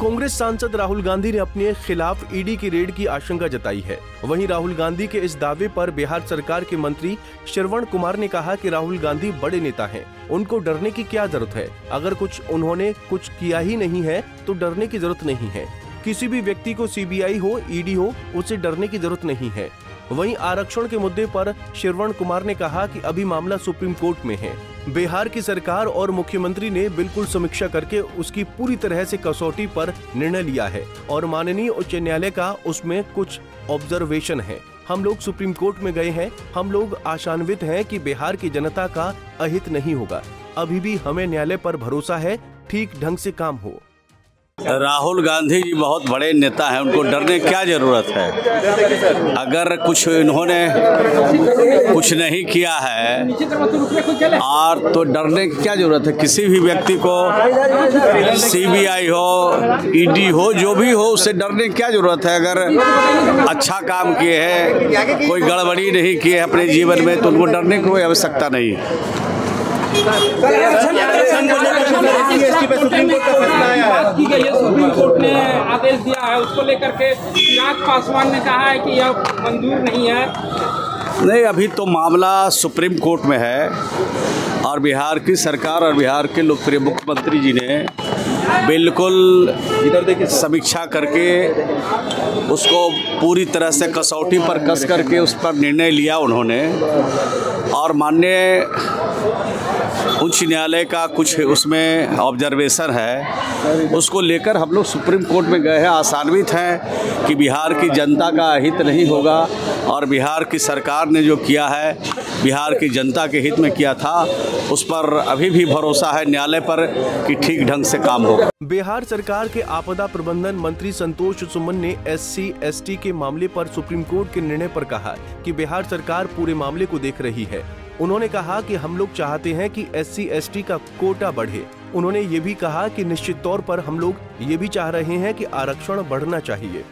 कांग्रेस सांसद राहुल गांधी ने अपने खिलाफ ईडी की रेड की आशंका जताई है। वहीं राहुल गांधी के इस दावे पर बिहार सरकार के मंत्री श्रवण कुमार ने कहा कि राहुल गांधी बड़े नेता हैं। उनको डरने की क्या ज़रूरत है? अगर कुछ उन्होंने कुछ किया ही नहीं है तो डरने की ज़रूरत नहीं है। किसी भी व्यक्ति को सीबीआई हो ईडी हो, उसे डरने की ज़रूरत नहीं है। वहीं आरक्षण के मुद्दे पर श्रवण कुमार ने कहा कि अभी मामला सुप्रीम कोर्ट में है। बिहार की सरकार और मुख्यमंत्री ने बिल्कुल समीक्षा करके उसकी पूरी तरह से कसौटी पर निर्णय लिया है और माननीय उच्च न्यायालय का उसमें कुछ ऑब्जर्वेशन है। हम लोग सुप्रीम कोर्ट में गए हैं। हम लोग आशान्वित हैं कि बिहार की जनता का अहित नहीं होगा। अभी भी हमें न्यायालय पर भरोसा है, ठीक ढंग से काम हो। राहुल गांधी जी बहुत बड़े नेता हैं उनको डरने क्या ज़रूरत है अगर कुछ इन्होंने कुछ नहीं किया है और तो डरने की क्या ज़रूरत है किसी भी व्यक्ति को सीबीआई हो ईडी हो जो भी हो उससे डरने की क्या ज़रूरत है अगर अच्छा काम किए हैं कोई गड़बड़ी नहीं की है अपने जीवन में तो उनको डरने की कोई आवश्यकता नहीं है बात की गई है सुप्रीम कोर्ट ने उसको लेकर के चिराग पासवान ने कहा है कि यह मंजूर नहीं है। नहीं, अभी तो मामला सुप्रीम कोर्ट में है और बिहार की सरकार और बिहार के लोकप्रिय मुख्यमंत्री जी ने बिल्कुल समीक्षा करके उसको पूरी तरह से कसौटी पर कस करके उस पर निर्णय लिया उन्होंने। और माननीय उच्च न्यायालय का कुछ उसमें ऑब्जर्वेशन है उसको लेकर हम लोग सुप्रीम कोर्ट में गए हैं आसान्वित हैं कि बिहार की जनता का हित नहीं होगा। और बिहार की सरकार ने जो किया है, बिहार की जनता के हित में किया था, उस पर अभी भी भरोसा है न्यायालय पर कि ठीक ढंग से काम होगा। बिहार सरकार के आपदा प्रबंधन मंत्री संतोष सुमन ने एस सी के मामले पर सुप्रीम कोर्ट के निर्णय पर कहा कि बिहार सरकार पूरे मामले को देख रही है। उन्होंने कहा कि हम लोग चाहते हैं कि एस सी का कोटा बढ़े। उन्होंने ये भी कहा कि निश्चित तौर पर हम लोग ये भी चाह रहे हैं कि आरक्षण बढ़ना चाहिए।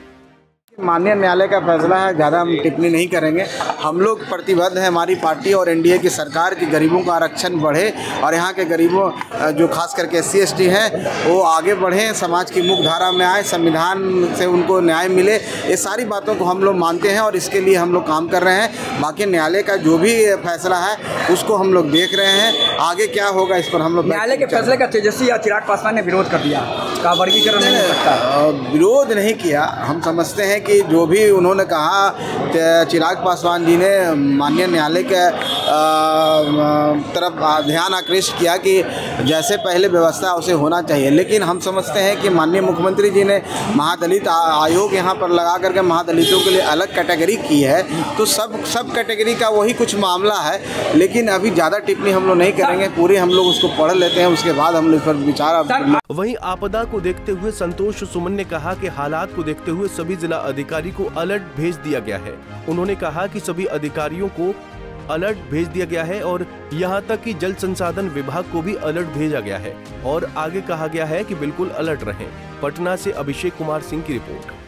माननीय न्यायालय का फैसला है ज़्यादा हम टिप्पणी नहीं करेंगे। हम लोग प्रतिबद्ध हैं हमारी पार्टी और एनडीए की सरकार की गरीबों का आरक्षण बढ़े और यहाँ के गरीबों जो खास करके एस सी हैं वो आगे बढ़ें समाज की मुख्य धारा में आए संविधान से उनको न्याय मिले। ये सारी बातों को हम लोग मानते हैं और इसके लिए हम लोग काम कर रहे हैं। बाकी न्यायालय का जो भी फैसला है उसको हम लोग देख रहे हैं। आगे क्या होगा इस पर हम लोग न्यायालय के फैसले का तेजस्वी या चिराग पासवान ने विरोध कर दिया। का वर्गीकरण विरोध नहीं किया। हम समझते हैं कि जो भी उन्होंने कहा चिराग पासवान जी ने माननीय न्यायालय के तरफ़ ध्यान आकृष्ट किया कि जैसे पहले व्यवस्था उसे होना चाहिए। लेकिन हम समझते हैं कि माननीय मुख्यमंत्री जी ने महादलित आयोग यहाँ पर लगा करके महादलितों के लिए अलग कैटेगरी की है। तो सब सब कैटेगरी का वही कुछ मामला है। लेकिन अभी ज़्यादा टिप्पणी हम लोग नहीं करेंगे। पूरी हम लोग उसको पढ़ लेते हैं उसके बाद हम लोग इस पर विचार वहीं आपदा को देखते हुए संतोष सुमन ने कहा कि हालात को देखते हुए सभी जिला अधिकारी को अलर्ट भेज दिया गया है। उन्होंने कहा कि सभी अधिकारियों को अलर्ट भेज दिया गया है और यहाँ तक कि जल संसाधन विभाग को भी अलर्ट भेजा गया है और आगे कहा गया है कि बिल्कुल अलर्ट रहें। पटना से अभिषेक कुमार सिंह की रिपोर्ट।